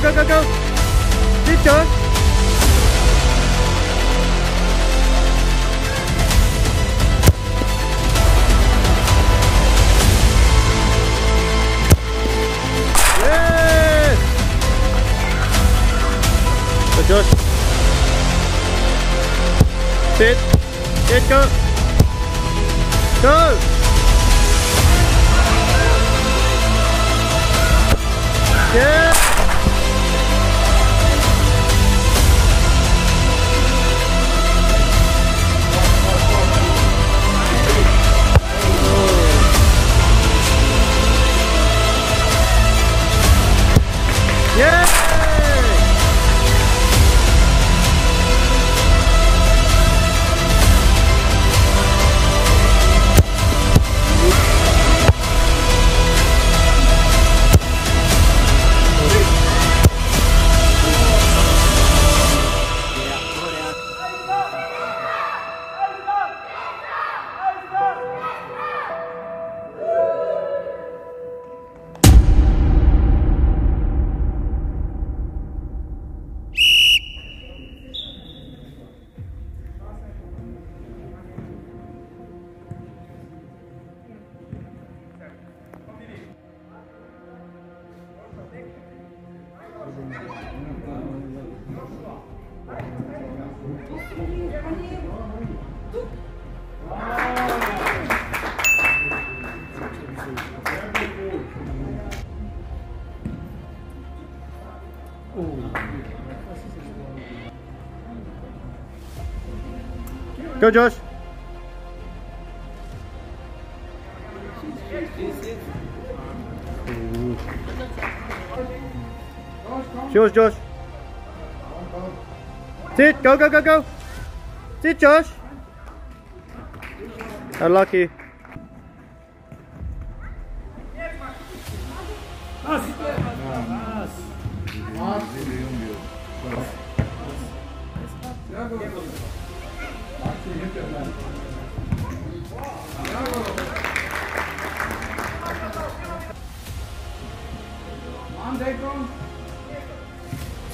go, go, go, go. Sit, Josh. Go, Josh. Josh, Josh. Sit, go, go, go, go. Sit, Josh. How Unlucky.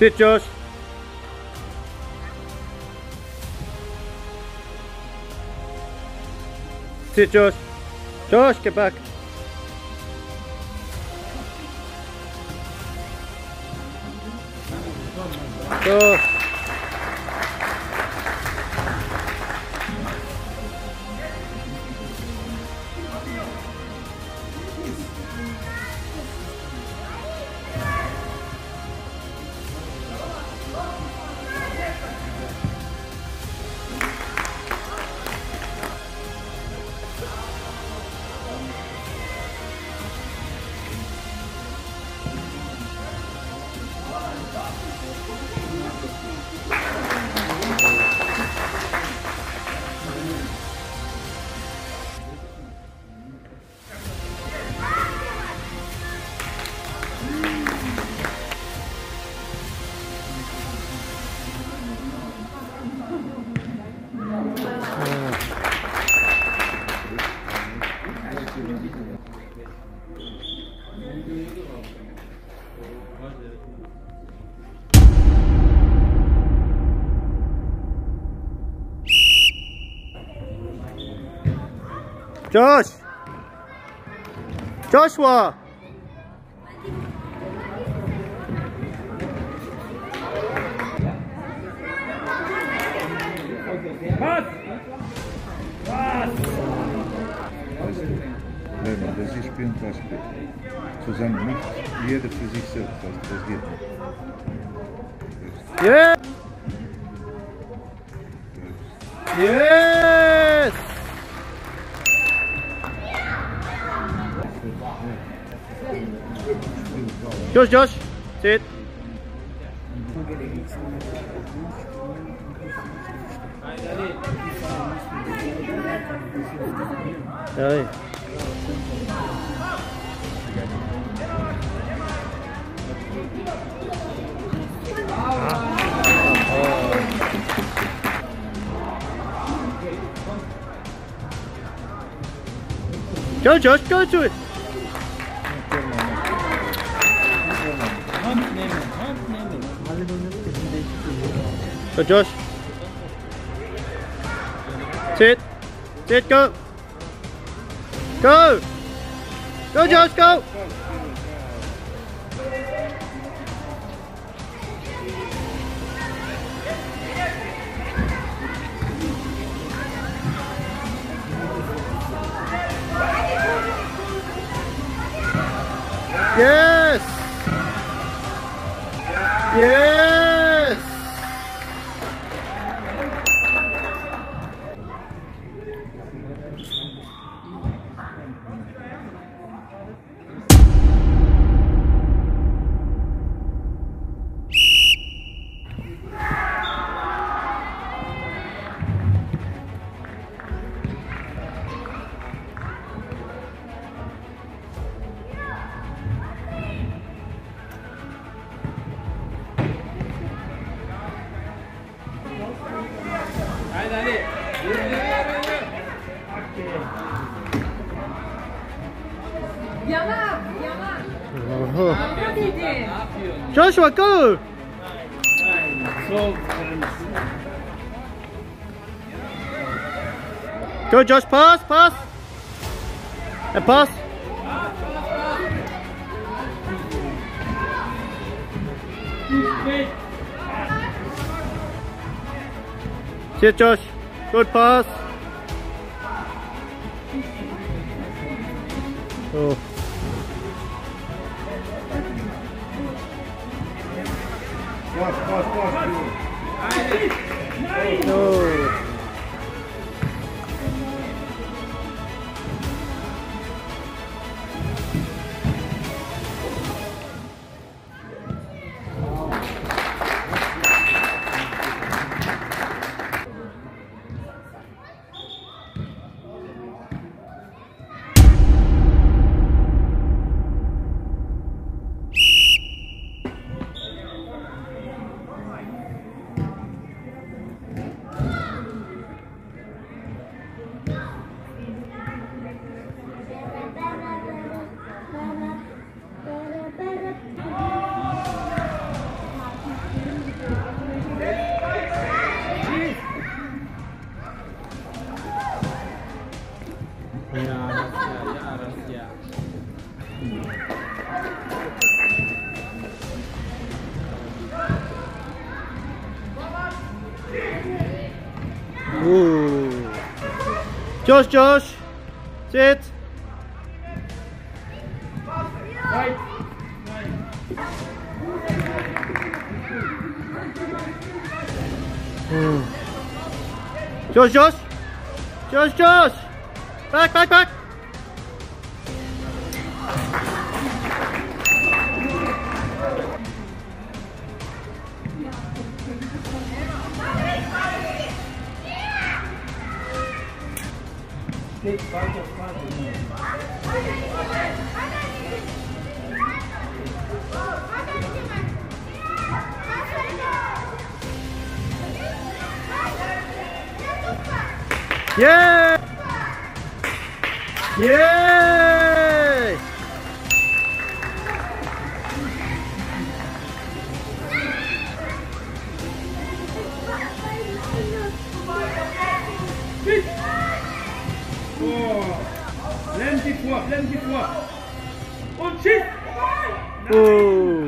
Sit, Josh. Sit, Josh. Josh, get back. Go. Josh. Joshua. Nein, das ist spielen Basketball. Zusammen, nicht jeder für sich selbst, das, das geht nicht. Yeah. Yes. Josh, Josh, sit. Rồi. Go, Josh, go to it. Go, Josh. Sit. Sit, go. Go. Go, Josh, go. Yes. Yes. Is? Joshua, go. Go, Josh, pass, pass. And pass. Sit, Josh. Good pass. Oh. Pass, pass, pass. Josh, Josh. Sit. Hmm. Josh, Josh. Josh, Josh. Back, back, back. Yeah! Yay! Plein de fois, plein de fois. Und oh, schießt! Ooh.